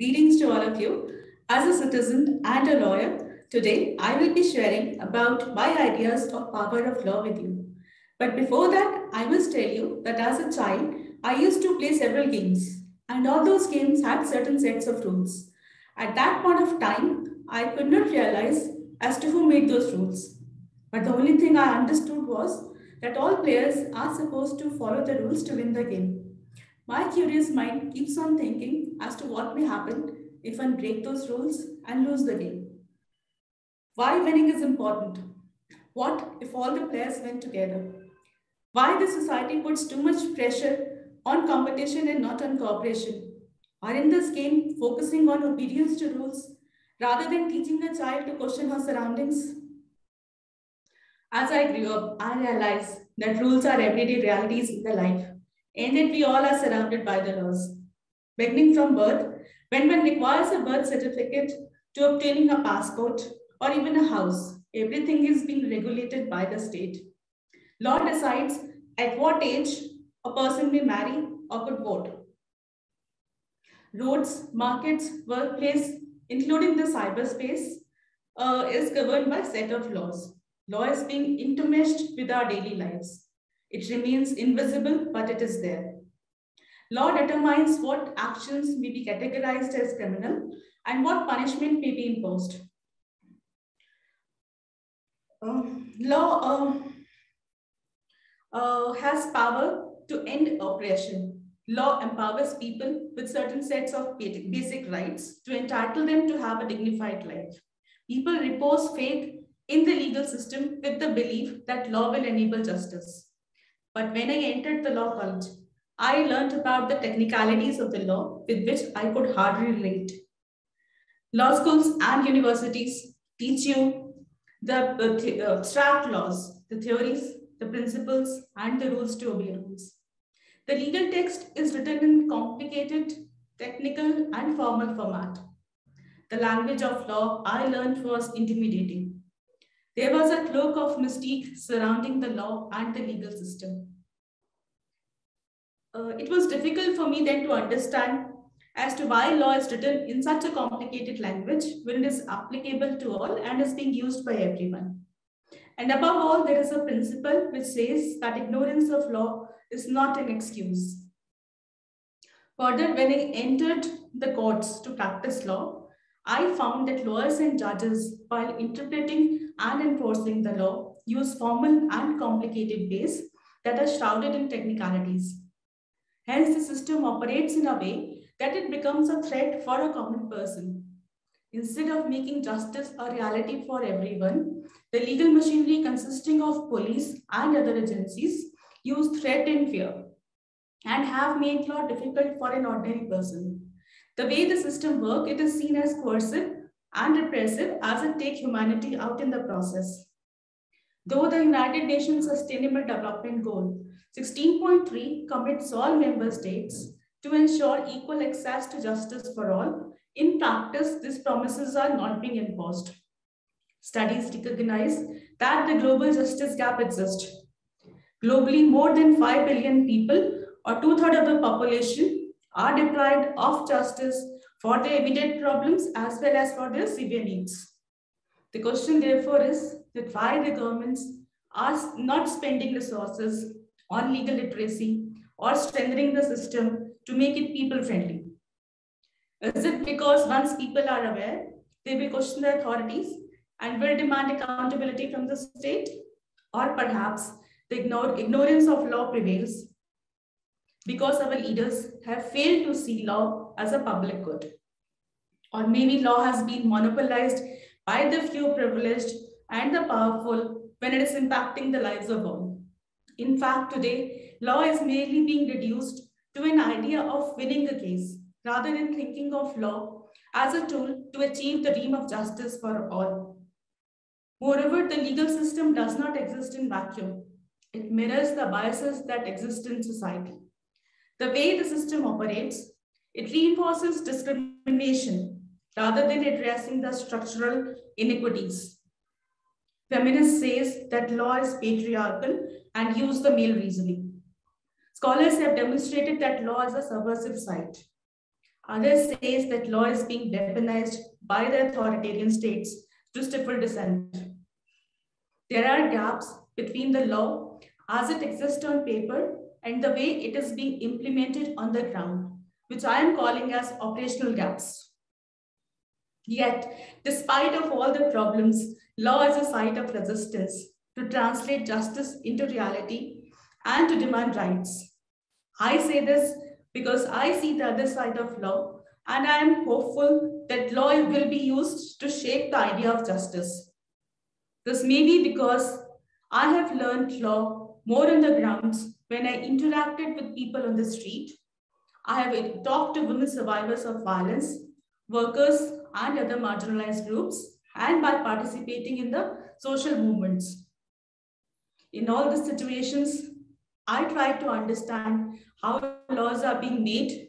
Greetings to all of you. As a citizen and a lawyer, today I will be sharing about my ideas of power of law with you. But before that, I must tell you that as a child, I used to play several games and all those games had certain sets of rules. At that point of time, I could not realize as to who made those rules. But the only thing I understood was that all players are supposed to follow the rules to win the game. My curious mind keeps on thinking as to what may happen if one break those rules and lose the game. Why winning is important? What if all the players win together? Why the society puts too much pressure on competition and not on cooperation? Are in this game focusing on obedience to rules rather than teaching a child to question her surroundings? As I grew up, I realized that rules are everyday realities in the life and that we all are surrounded by the laws. Beginning from birth, when one requires a birth certificate to obtaining a passport or even a house, everything is being regulated by the state. Law decides at what age a person may marry or could vote. Roads, markets, workplace, including the cyberspace, uh, is governed by a set of laws. Law is being intermeshed with our daily lives. It remains invisible, but it is there. Law determines what actions may be categorized as criminal and what punishment may be imposed. Uh, law uh, uh, has power to end oppression. Law empowers people with certain sets of basic rights to entitle them to have a dignified life. People repose faith in the legal system with the belief that law will enable justice. But when I entered the law college, I learned about the technicalities of the law with which I could hardly relate. Law schools and universities teach you the uh, abstract laws, the theories, the principles, and the rules to obey rules. The legal text is written in complicated, technical, and formal format. The language of law I learned was intimidating. There was a cloak of mystique surrounding the law and the legal system uh, it was difficult for me then to understand as to why law is written in such a complicated language when it is applicable to all and is being used by everyone. And above all, there is a principle which says that ignorance of law is not an excuse. Further, when I entered the courts to practice law, I found that lawyers and judges, while interpreting and enforcing the law, use formal and complicated ways that are shrouded in technicalities. Hence, the system operates in a way that it becomes a threat for a common person. Instead of making justice a reality for everyone, the legal machinery consisting of police and other agencies use threat and fear and have made law difficult for an ordinary person. The way the system works, it is seen as coercive and repressive as it takes humanity out in the process. Though the United Nations Sustainable Development Goal 16.3 commits all member states to ensure equal access to justice for all. In practice, these promises are not being enforced. Studies recognize that the global justice gap exists. Globally, more than 5 billion people, or two-thirds of the population, are deprived of justice for their immediate problems as well as for their severe needs. The question, therefore, is that why the governments are not spending resources on legal literacy or strengthening the system to make it people friendly? Is it because once people are aware, they will question the authorities and will demand accountability from the state? Or perhaps the ignore, ignorance of law prevails because our leaders have failed to see law as a public good. Or maybe law has been monopolized by the few privileged and the powerful when it is impacting the lives of all. In fact, today, law is merely being reduced to an idea of winning a case rather than thinking of law as a tool to achieve the dream of justice for all. Moreover, the legal system does not exist in vacuum. It mirrors the biases that exist in society. The way the system operates, it reinforces discrimination rather than addressing the structural inequities. Feminist says that law is patriarchal and use the male reasoning. Scholars have demonstrated that law is a subversive site. Others says that law is being weaponized by the authoritarian states to stifle dissent. There are gaps between the law as it exists on paper and the way it is being implemented on the ground, which I am calling as operational gaps. Yet, despite of all the problems, law is a site of resistance to translate justice into reality and to demand rights. I say this because I see the other side of law and I am hopeful that law will be used to shape the idea of justice. This may be because I have learned law more on the grounds when I interacted with people on the street. I have talked to women survivors of violence, workers, and other marginalized groups, and by participating in the social movements. In all the situations, I try to understand how laws are being made,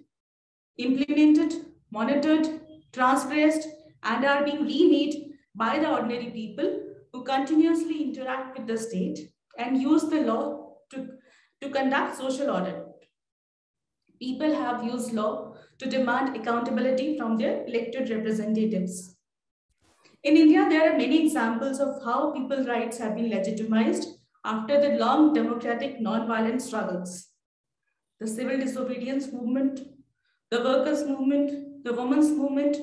implemented, monitored, transgressed, and are being remade by the ordinary people who continuously interact with the state and use the law to, to conduct social audit. People have used law to demand accountability from their elected representatives. In India, there are many examples of how people's rights have been legitimized after the long democratic non-violent struggles. The civil disobedience movement, the workers' movement, the women's movement,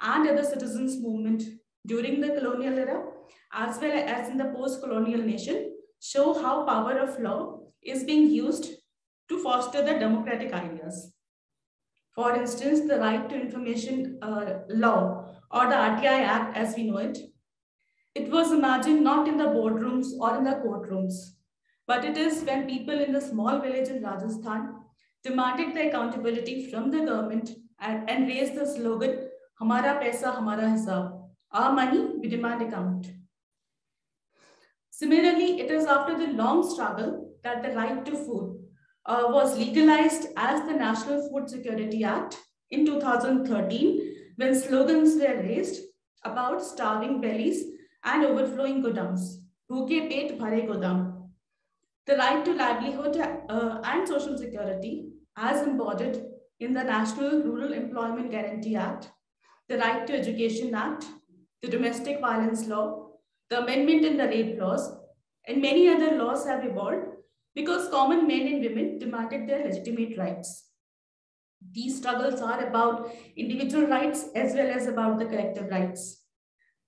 and other citizens' movement during the colonial era, as well as in the post-colonial nation, show how power of law is being used foster the democratic ideas. For instance, the right to information uh, law or the RTI Act as we know it. It was imagined not in the boardrooms or in the courtrooms, but it is when people in the small village in Rajasthan demanded the accountability from the government and, and raised the slogan, Hamara Paisa, Hamara Hisab. Our money, we demand account. Similarly, it is after the long struggle that the right to food uh, was legalized as the National Food Security Act in 2013 when slogans were raised about starving bellies and overflowing godams. The right to livelihood uh, and social security as embodied in the National Rural Employment Guarantee Act, the Right to Education Act, the Domestic Violence Law, the amendment in the rape laws, and many other laws have evolved because common men and women demanded their legitimate rights. These struggles are about individual rights as well as about the collective rights.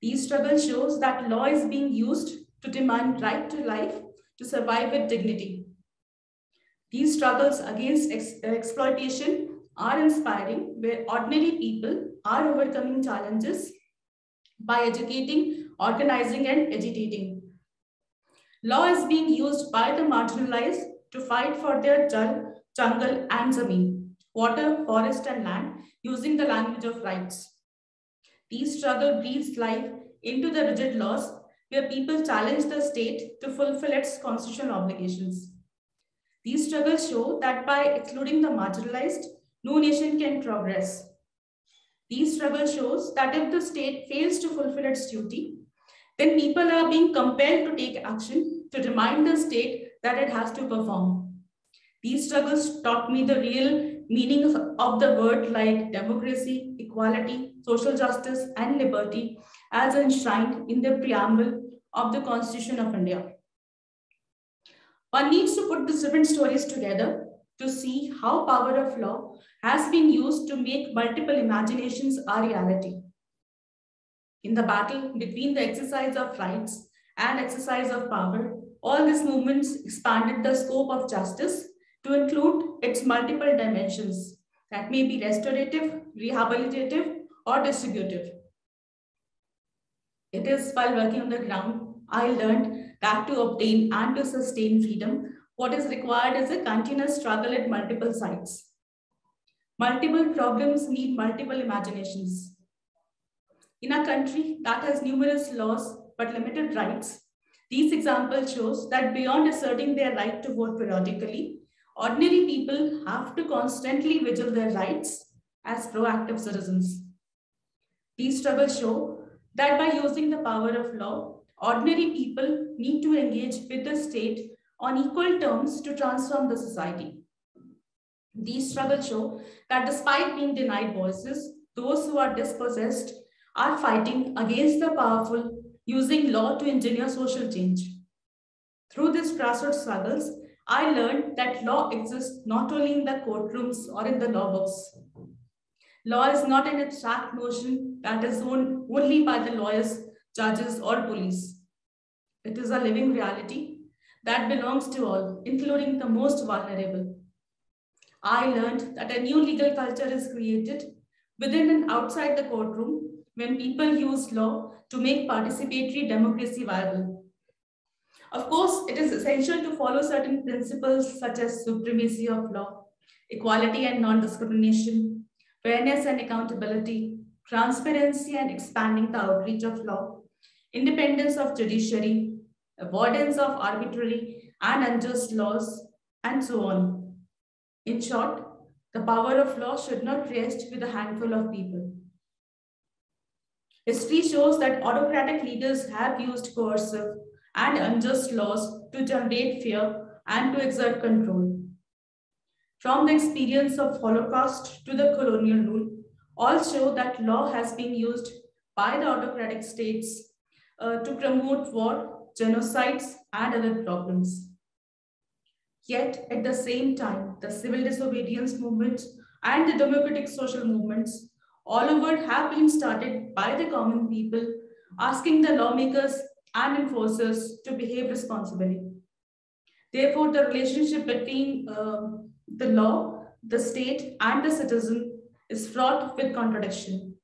These struggles shows that law is being used to demand right to life to survive with dignity. These struggles against ex exploitation are inspiring where ordinary people are overcoming challenges by educating, organizing and agitating. Law is being used by the marginalized to fight for their jal, jungle and zameen, water, forest and land using the language of rights. These struggle breathes life into the rigid laws where people challenge the state to fulfill its constitutional obligations. These struggles show that by excluding the marginalized, no nation can progress. These struggles shows that if the state fails to fulfill its duty, then people are being compelled to take action to remind the state that it has to perform. These struggles taught me the real meaning of, the word like democracy, equality, social justice, and liberty as enshrined in the preamble of the Constitution of India. One needs to put these different stories together to see how power of law has been used to make multiple imaginations a reality in the battle between the exercise of rights and exercise of power, all these movements expanded the scope of justice to include its multiple dimensions that may be restorative, rehabilitative, or distributive. It is while working on the ground, I learned that to obtain and to sustain freedom, what is required is a continuous struggle at multiple sites. Multiple problems need multiple imaginations. In a country that has numerous laws but limited rights, these examples shows that beyond asserting their right to vote periodically, ordinary people have to constantly vigil their rights as proactive citizens. These struggles show that by using the power of law, ordinary people need to engage with the state on equal terms to transform the society. These struggles show that despite being denied voices, those who are dispossessed are fighting against the powerful using law to engineer social change. Through these grassroots struggles, I learned that law exists not only in the courtrooms or in the law books. Law is not an abstract notion that is owned only by the lawyers, judges, or police. It is a living reality that belongs to all, including the most vulnerable. I learned that a new legal culture is created within and outside the courtroom when people use law to make participatory democracy viable. Of course, it is essential to follow certain principles such as supremacy of law, equality and non-discrimination, fairness and accountability, transparency and expanding the outreach of law, independence of judiciary, avoidance of arbitrary and unjust laws, and so on. In short, the power of law should not rest with a handful of people. History shows that autocratic leaders have used coercive and unjust laws to generate fear and to exert control. From the experience of Holocaust to the colonial rule, all show that law has been used by the autocratic states uh, to promote war, genocides, and other problems. Yet, at the same time, the civil disobedience movements and the democratic social movements all over have been started by the common people, asking the lawmakers and enforcers to behave responsibly. Therefore, the relationship between uh, the law, the state, and the citizen is fraught with contradiction.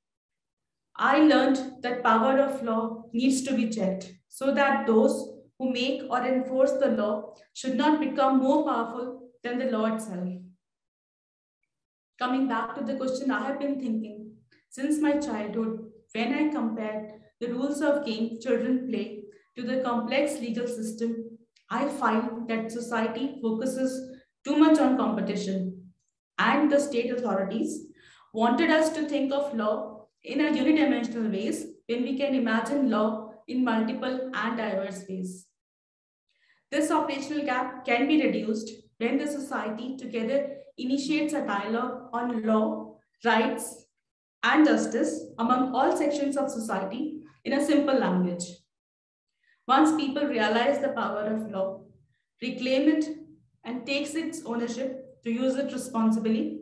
I learned that power of law needs to be checked so that those who make or enforce the law should not become more powerful than the law itself. Coming back to the question I have been thinking since my childhood, when I compared the rules of game children play to the complex legal system, I find that society focuses too much on competition and the state authorities wanted us to think of law in a unidimensional ways when we can imagine law in multiple and diverse ways. This operational gap can be reduced when the society together initiates a dialogue on law, rights, and justice among all sections of society in a simple language. Once people realize the power of law, reclaim it, and takes its ownership to use it responsibly,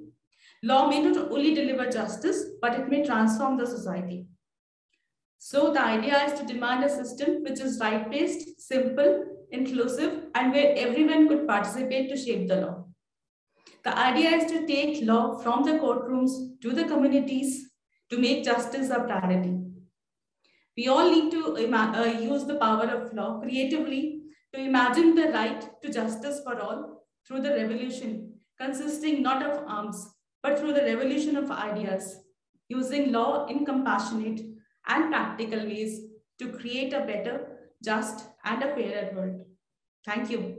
law may not only deliver justice, but it may transform the society. So the idea is to demand a system which is right-based, simple, inclusive, and where everyone could participate to shape the law. The idea is to take law from the courtrooms to the communities to make justice a priority. We all need to uh, use the power of law creatively to imagine the right to justice for all through the revolution, consisting not of arms, but through the revolution of ideas, using law in compassionate and practical ways to create a better, just, and a fairer world. Thank you.